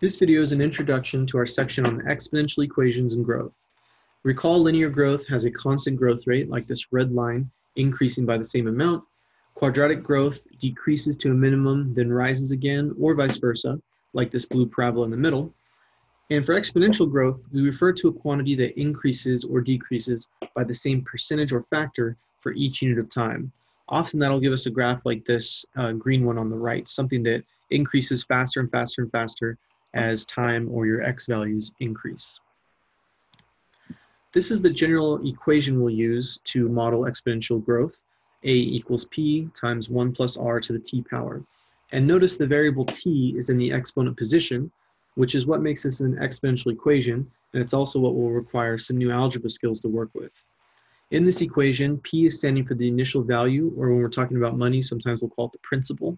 This video is an introduction to our section on exponential equations and growth. Recall linear growth has a constant growth rate, like this red line, increasing by the same amount. Quadratic growth decreases to a minimum, then rises again, or vice versa, like this blue parabola in the middle. And for exponential growth, we refer to a quantity that increases or decreases by the same percentage or factor for each unit of time. Often that'll give us a graph like this uh, green one on the right, something that increases faster and faster and faster as time or your x values increase. This is the general equation we'll use to model exponential growth. a equals p times 1 plus r to the t power. And notice the variable t is in the exponent position, which is what makes this an exponential equation, and it's also what will require some new algebra skills to work with. In this equation, P is standing for the initial value, or when we're talking about money, sometimes we'll call it the principal.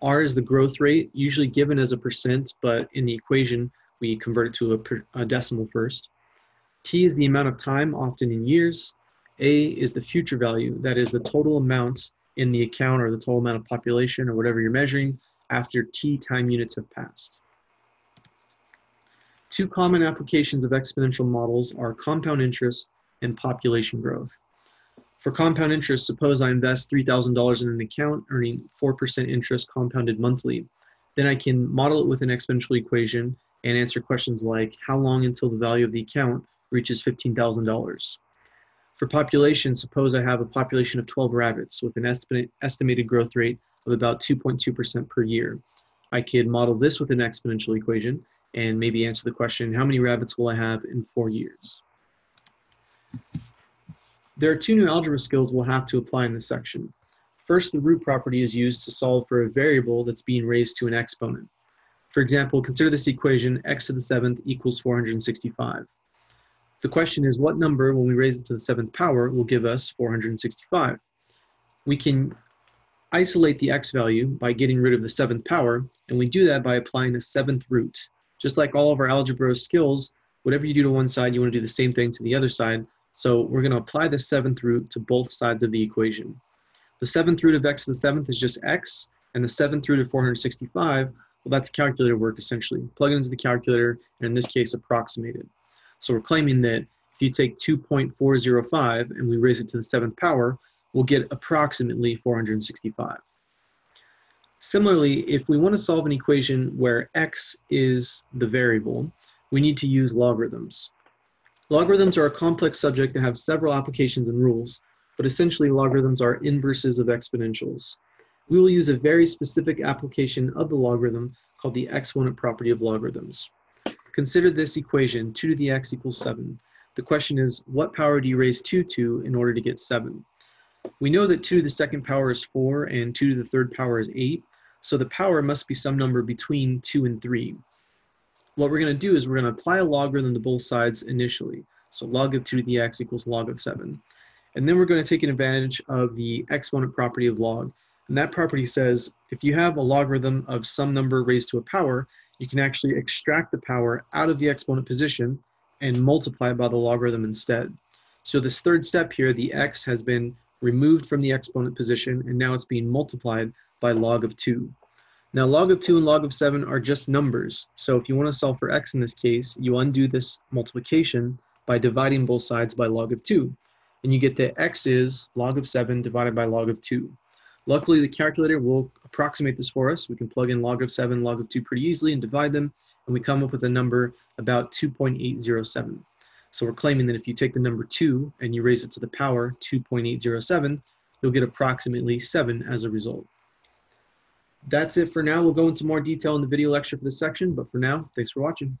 R is the growth rate, usually given as a percent, but in the equation, we convert it to a, per, a decimal first. T is the amount of time, often in years. A is the future value, that is the total amount in the account or the total amount of population or whatever you're measuring after T time units have passed. Two common applications of exponential models are compound interest and population growth. For compound interest, suppose I invest $3,000 in an account earning 4% interest compounded monthly. Then I can model it with an exponential equation and answer questions like how long until the value of the account reaches $15,000. For population, suppose I have a population of 12 rabbits with an estimate, estimated growth rate of about 2.2% per year. I could model this with an exponential equation and maybe answer the question, how many rabbits will I have in four years? There are two new algebra skills we'll have to apply in this section. First, the root property is used to solve for a variable that's being raised to an exponent. For example, consider this equation, x to the seventh equals 465. The question is what number, when we raise it to the seventh power, will give us 465? We can isolate the x value by getting rid of the seventh power, and we do that by applying a seventh root. Just like all of our algebra skills, whatever you do to one side, you want to do the same thing to the other side, so we're going to apply the seventh root to both sides of the equation. The seventh root of x to the seventh is just x, and the seventh root of 465, well, that's calculator work essentially. Plug it into the calculator, and in this case, approximate it. So we're claiming that if you take 2.405 and we raise it to the seventh power, we'll get approximately 465. Similarly, if we want to solve an equation where x is the variable, we need to use logarithms. Logarithms are a complex subject that have several applications and rules, but essentially logarithms are inverses of exponentials. We will use a very specific application of the logarithm called the exponent property of logarithms. Consider this equation, 2 to the x equals 7. The question is, what power do you raise 2 to in order to get 7? We know that 2 to the second power is 4 and 2 to the third power is 8, so the power must be some number between 2 and 3 what we're going to do is we're going to apply a logarithm to both sides initially. So log of 2 to the x equals log of 7. And then we're going to take an advantage of the exponent property of log. And that property says if you have a logarithm of some number raised to a power, you can actually extract the power out of the exponent position and multiply by the logarithm instead. So this third step here, the x has been removed from the exponent position and now it's being multiplied by log of 2. Now log of 2 and log of 7 are just numbers. So if you want to solve for x in this case, you undo this multiplication by dividing both sides by log of 2. And you get that x is log of 7 divided by log of 2. Luckily, the calculator will approximate this for us. We can plug in log of 7, log of 2 pretty easily and divide them, and we come up with a number about 2.807. So we're claiming that if you take the number 2 and you raise it to the power 2.807, you'll get approximately 7 as a result. That's it for now. We'll go into more detail in the video lecture for this section, but for now, thanks for watching.